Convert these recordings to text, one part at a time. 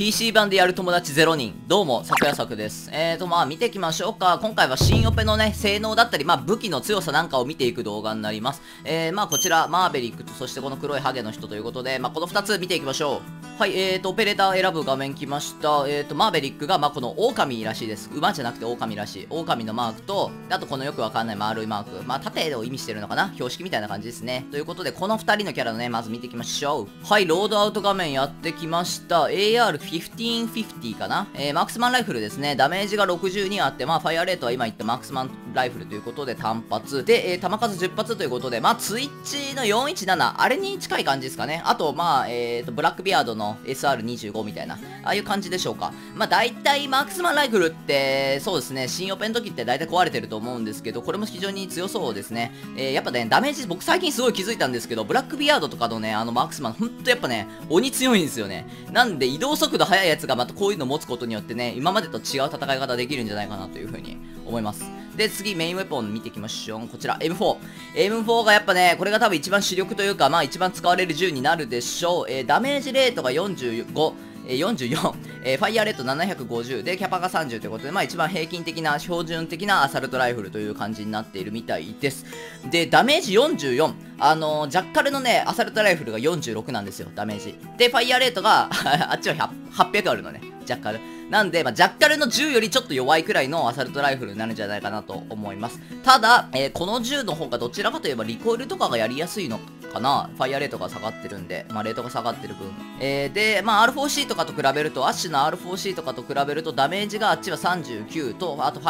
PC 版でやる友達0人。どうも、咲夜作です。えーと、まあ見ていきましょうか。今回は新オペのね、性能だったり、まあ武器の強さなんかを見ていく動画になります。えー、まあこちら、マーベリックと、そしてこの黒いハゲの人ということで、まあこの2つ見ていきましょう。はい、えーと、オペレーター選ぶ画面来ました。えーと、マーベリックが、まあこの狼らしいです。馬じゃなくて狼らしい。狼のマークと、あとこのよくわかんない丸いマーク。まあ縦を意味してるのかな？標識みたいな感じですね。ということで、この2人のキャラのね、まず見ていきましょう。はい、ロードアウト画面やってきました。AR 1550かな？えー、マックスマンライフルですね。ダメージが62あって、まあ、ファイアレートは今言ったマックスマンライフルということで単発。で、えー、弾数10発ということで、まあ、ツイッチの417、あれに近い感じですかね。あと、まあ、えっ、ー、と、ブラックビアードの SR25 みたいな、ああいう感じでしょうか。まあ、大体、マークスマンライフルって、そうですね、新オペの時って大体壊れてると思うんですけど、これも非常に強そうですね。えー、やっぱね、ダメージ、僕最近すごい気づいたんですけど、ブラックビアードとかのね、あの、マークスマン、ほんとやっぱね、鬼強いんですよね。なんで、移動速度速いやつがまたこういうの持つことによってね、今までと違う戦い方できるんじゃないかなというふうに思います。で、次、メインウェポン見ていきましょう。こちら、M4。M4 がやっぱね、これが多分一番主力というか、まあ一番使われる銃になるでしょう。えー、ダメージレートが45。え44、えー、ファイヤーレート750でキャパが30ということで、まあ一番平均的な、標準的なアサルトライフルという感じになっているみたいです。で、ダメージ44、あのー、ジャッカルのね、アサルトライフルが46なんですよ、ダメージ。で、ファイヤーレートがあっちは800あるのね、ジャッカル。なんで、まあ、ジャッカルの銃よりちょっと弱いくらいのアサルトライフルになるんじゃないかなと思います。ただ、えー、この銃の方がどちらかといえばリコイルとかがやりやすいのかな？ファイアレートが下がってるんで、まあ、レートが下がってる分。えー、で、まあ、R4C とかと比べると、アッシュの R4C とかと比べると、ダメージがあっちは39と、あと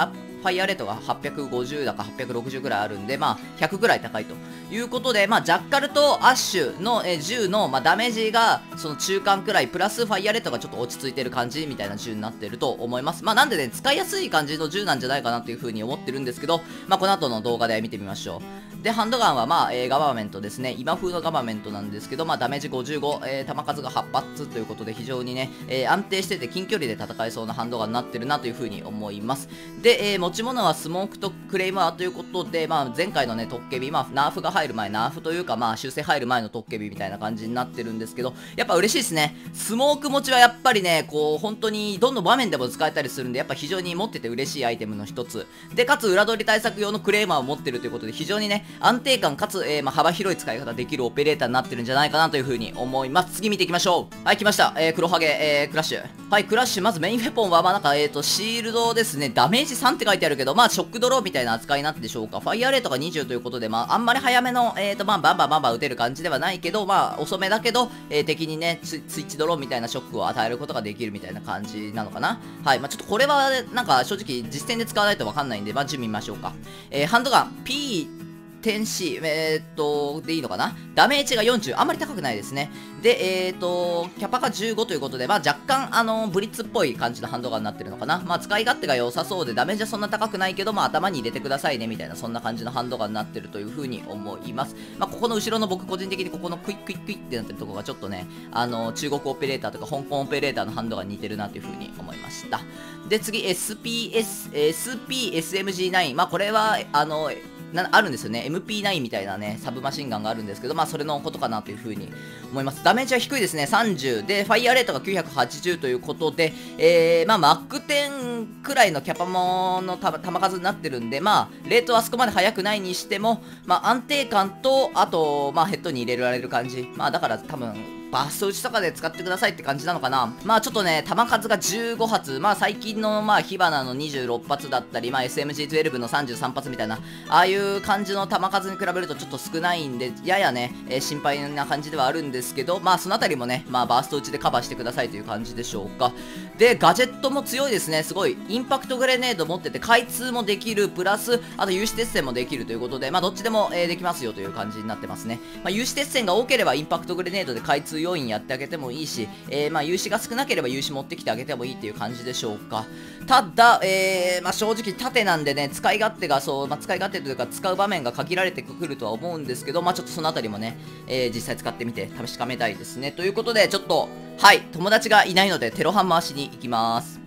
ファイアレートが850だか860ぐらいあるんで、まあ、100ぐらい高いということで、まあ、ジャッカルとアッシュの、え銃の、まあ、ダメージが、その中間くらい、プラスファイアレートがちょっと落ち着いてる感じみたいな銃になってると思います。まあ、なんでね、使いやすい感じの銃なんじゃないかなというふうに思ってるんですけど、まあ、この後の動画で見てみましょう。で、ハンドガンは、まあ、えー、ガバメントですね。今風のガバメントなんですけど、まあ、ダメージ55、えー、弾数が8発ということで、非常にね、えー、安定してて近距離で戦えそうなハンドガンになってるなというふうに思います。で、えー、持ち物はスモークとクレイマーということで、まあ、前回のね、トッケビ、まあ、ナーフが入る前、ナーフというか、まあ、修正入る前のトッケビみたいな感じになってるんですけど、やっぱ嬉しいですね。スモーク持ちはやっぱりね、こう、本当に、どんどん場面でも使えたりするんで、やっぱ非常に持ってて嬉しいアイテムの一つ。で、かつ、裏取り対策用のクレイマーを持ってるということで、非常にね、安定感かつ、えー、まあ、幅広い使い方できるオペレーターになってるんじゃないかなというふうに思います。次見ていきましょう。はい、来ました。えー、黒ハゲ、えー、クラッシュ。はい、クラッシュ、まずメインウェポンは、まあ、なんか、えっ、ー、と、シールドですね、ダメージ3って書いてあるけど、まあ、ショックドローみたいな扱いになってでしょうか。ファイヤーレートが20ということで、まあ、あんまり早めの、えっ、ー、と、まあ、バンバンバンバン撃てる感じではないけど、まあ、遅めだけど、えー、敵にねス、スイッチドローみたいなショックを与えることができるみたいな感じなのかな。はい、まあ、ちょっとこれは、なんか、正直、実戦で使わないとわかんないんで、まあ、準備見ましょうか。えー、ハンドガン、 P、10 C、えー、っと、でいいのかな？ダメージが40、あんまり高くないですね。で、えー、っと、キャパが15ということで、まあ若干、あの、ブリッツっぽい感じのハンドガンになってるのかな？まあ使い勝手が良さそうで、ダメージはそんな高くないけど、まあ頭に入れてくださいね、みたいな、そんな感じのハンドガンになってるという風に思います。まあここの後ろの僕個人的にここのクイックイックイってなってるとこがちょっとね、あの、中国オペレーターとか香港オペレーターのハンドガンに似てるなという風に思いました。で、次、SPS、SPSMG9。まあこれは、あの、なあるんですよね。MP9 みたいなねサブマシンガンがあるんですけどまあそれのことかなというふうに思います。ダメージは低いですね。30でファイヤーレートが980ということでえー、まあマック10くらいのキャパモの弾数になってるんでまあレートはそこまで速くないにしてもまあ安定感とあとまあヘッドに入れられる感じ。まあだから多分バスト打ちとかで使ってくださいって感じなのかな？まあちょっとね、弾数が15発、まあ最近のまあ火花の26発だったり、まあ SMG12 の33発みたいな、ああいう感じの弾数に比べるとちょっと少ないんで、ややね、えー、心配な感じではあるんですけど、まあそのあたりもね、まあバースト打ちでカバーしてくださいという感じでしょうか。で、ガジェットも強いですね。すごい。インパクトグレネード持ってて、開通もできる、プラス、あと有刺鉄線もできるということで、まあどっちでも、えー、できますよという感じになってますね。まあ有刺鉄線が多ければインパクトグレネードで開通要因やってあげてもいいし、えー、まあ、融資が少なければ融資持ってきてあげてもいいっていう感じでしょうか。ただ、えー、まあ、正直縦なんでね、使い勝手がそう、まあ、使い勝手というか使う場面が限られてくるとは思うんですけど、まあ、ちょっとそのあたりもね、えー、実際使ってみて試しかめたいですね。ということで、ちょっと、はい、友達がいないのでテロハン回しに行きます。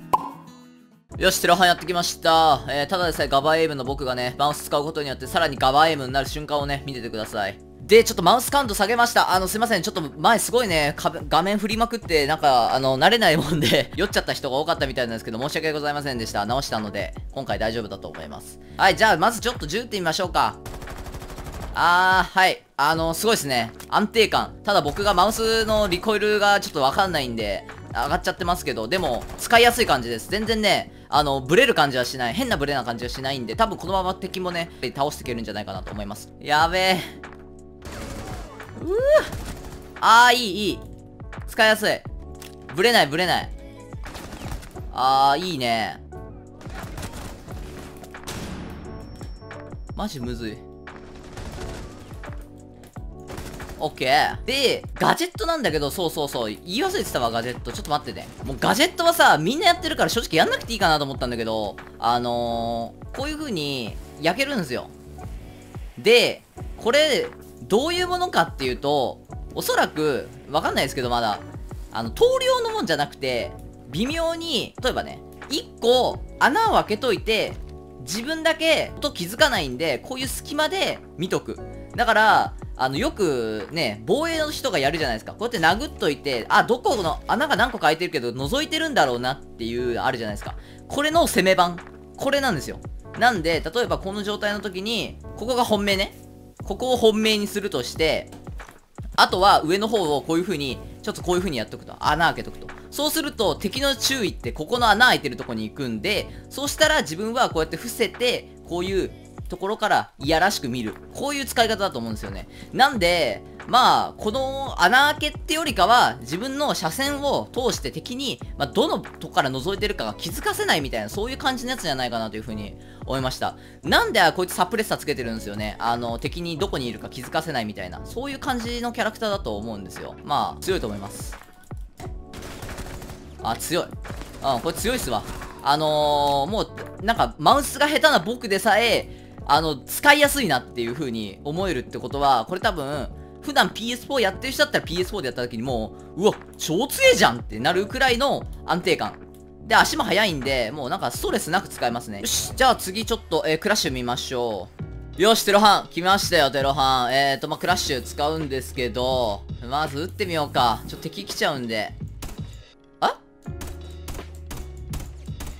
よし、テロハンやってきました。えー、ただでさえガバエイムの僕がね、バウンス使うことによってさらにガバエイムになる瞬間をね、見ててください。で、ちょっとマウス感度下げました。あの、すいません。ちょっと前すごいね、画面振りまくって、なんか、あの、慣れないもんで 酔っちゃった人が多かったみたいなんですけど、申し訳ございませんでした。直したので、今回大丈夫だと思います。はい、じゃあ、まずちょっと銃ってみましょうか。あー、はい。あの、すごいですね。安定感。ただ僕がマウスのリコイルがちょっとわかんないんで、上がっちゃってますけど、でも、使いやすい感じです。全然ね、あの、ブレる感じはしない。変なブレな感じはしないんで、多分このまま敵もね、倒していけるんじゃないかなと思います。やべえ。うあー、いい、いい。使いやすい。ブレない、ブレない。あー、いいね。マジむずい。オッケー。で、ガジェットなんだけど、そうそうそう。言い忘れてたわ、ガジェット。ちょっと待ってね。もうガジェットはさ、みんなやってるから正直やんなくていいかなと思ったんだけど、あのー、こういう風に焼けるんですよ。で、これ、どういうものかっていうと、おそらく、わかんないですけど、まだ、あの、投量のもんじゃなくて、微妙に、例えばね、1個穴を開けといて、自分だけと気づかないんで、こういう隙間で見とく。だから、あの、よくね、防衛の人がやるじゃないですか。こうやって殴っといて、あ、どこの穴が何個か開いてるけど、覗いてるんだろうなっていう、あるじゃないですか。これの攻め版。これなんですよ。なんで、例えばこの状態の時に、ここが本命ね。ここを本命にするとして、あとは上の方をこういう風に、ちょっとこういう風にやっとくと。穴開けとくと。そうすると敵の注意ってここの穴開いてるとこに行くんで、そうしたら自分はこうやって伏せて、こういうところからいやらしく見る。こういう使い方だと思うんですよね。なんで、まあ、この穴開けってよりかは、自分の車線を通して敵に、まあ、どのとこから覗いてるかが気づかせないみたいな、そういう感じのやつじゃないかなというふうに思いました。なんでこいつサプレッサーつけてるんですよね？あの、敵にどこにいるか気づかせないみたいな、そういう感じのキャラクターだと思うんですよ。まあ、強いと思います。あ、強い。うん、これ強いっすわ。あのー、もう、なんか、マウスが下手な僕でさえ、あの、使いやすいなっていう風に思えるってことは、これ多分、普段 PS4 やってる人だったら PS4 でやった時にもう、うわ、超強えじゃんってなるくらいの安定感。で、足も速いんで、もうなんかストレスなく使えますね。よし、じゃあ次ちょっと、えー、クラッシュ見ましょう。よし、テロハン。来ましたよ、テロハン。えーと、まあ、クラッシュ使うんですけど、まず撃ってみようか。ちょっと敵来ちゃうんで。あ？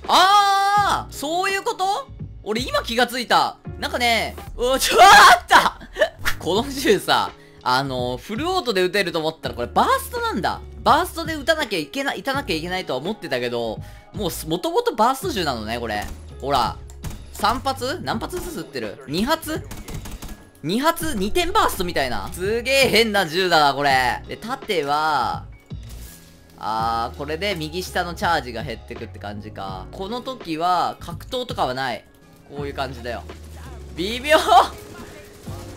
あーそういうこと？俺今気がついた。なんかね、うわちょ、あった この銃さ、あの、フルオートで撃てると思ったらこれバーストなんだ。バーストで撃たなきゃいけない、撃たなきゃいけないとは思ってたけど、もう、もともとバースト銃なのね、これ。ほら。3発？何発ずつ撃ってる ?2 発 ?2 発 ?2 点バーストみたいな。すげえ変な銃だな、これ。で、縦は、あー、これで右下のチャージが減ってくって感じか。この時は、格闘とかはない。こういう感じだよ。微妙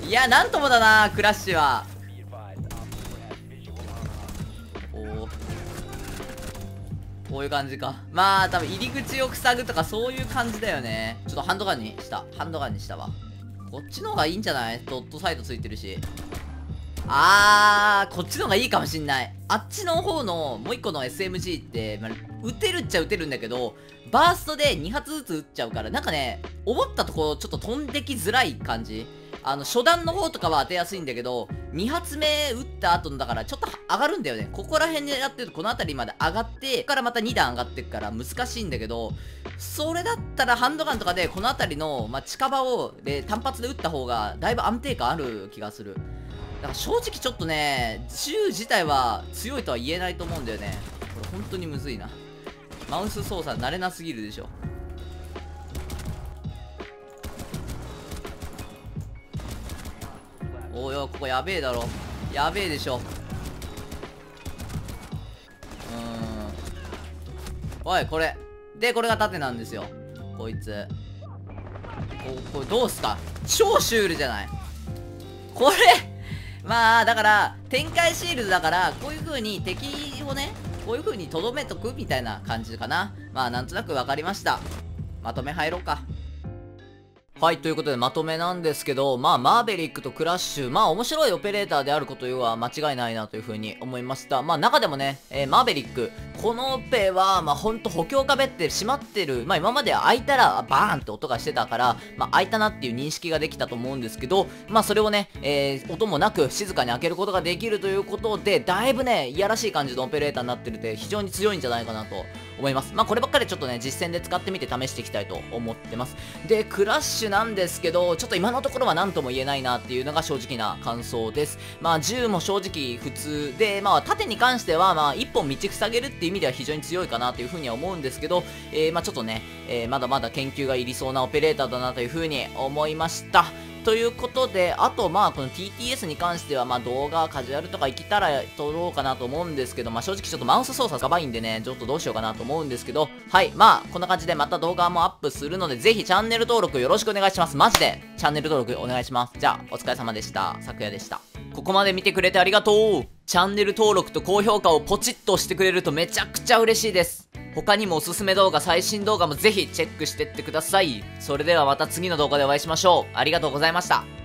いや、なんともだな、クラッシュは。おこういう感じか。まあ、多分入り口を塞ぐとかそういう感じだよね。ちょっとハンドガンにした。ハンドガンにしたわ。こっちの方がいいんじゃない？ドットサイドついてるし。あー、こっちの方がいいかもしんない。あっちの方のもう一個の SMG って、まあ、撃てるっちゃ撃てるんだけど、バーストで2発ずつ撃っちゃうから、なんかね、思ったところちょっと飛んできづらい感じ。あの、初段の方とかは当てやすいんだけど、2発目撃った後のだからちょっと上がるんだよね。ここら辺でやってるとこの辺りまで上がって、ここからまた2段上がってくから難しいんだけど、それだったらハンドガンとかでこの辺りの、まあ、近場をで単発で撃った方がだいぶ安定感ある気がする。だから正直ちょっとね、銃自体は強いとは言えないと思うんだよね。これ本当にむずいな。マウス操作慣れなすぎるでしょ。おお、ここやべえだろ。やべえでしょ。うん。おい、これ。で、これが盾なんですよ。こいつ。ここれどうすか？超シュールじゃない？これ まあ、だから、展開シールドだから、こういう風に敵をね、こういう風に留めとくみたいな感じかな。まあ、なんとなく分かりました。まとめ入ろうか。はい、ということでまとめなんですけど、まあ、マーベリックとクラッシュ、まあ、面白いオペレーターであることは間違いないなというふうに思いました。まあ、中でもね、えー、マーベリック、このオペは、まあ、ほんと補強壁って閉まってる、まあ、今まで開いたらバーンって音がしてたから、まあ、開いたなっていう認識ができたと思うんですけど、まあ、それをね、えー、音もなく静かに開けることができるということで、だいぶね、いやらしい感じのオペレーターになってるて、非常に強いんじゃないかなと思います。まあ、こればっかりちょっとね、実践で使ってみて試していきたいと思ってます。で、クラッシュなんですけど、ちょっと今のところは何とも言えないなっていうのが正直な感想です。まあ、銃も正直普通で、まあ、縦に関しては、まあ、1本道塞げるっていう意味では非常に強いかなというふうには思うんですけど、えー、まあ、ちょっとね、えー、まだまだ研究がいりそうなオペレーターだなというふうに思いました。ということで、あとまあこの TTS に関してはまあ動画カジュアルとか行きたら撮ろうかなと思うんですけど、まあ正直ちょっとマウス操作がばいんでね、ちょっとどうしようかなと思うんですけど、はい、まあこんな感じでまた動画もアップするので、ぜひチャンネル登録よろしくお願いします。マジでチャンネル登録お願いします。じゃあ、お疲れ様でした。昨夜でした。ここまで見てくれてありがとうチャンネル登録と高評価をポチッと押してくれるとめちゃくちゃ嬉しいです。他にもおすすめ動画、最新動画もぜひチェックしてってください。それではまた次の動画でお会いしましょう。ありがとうございました。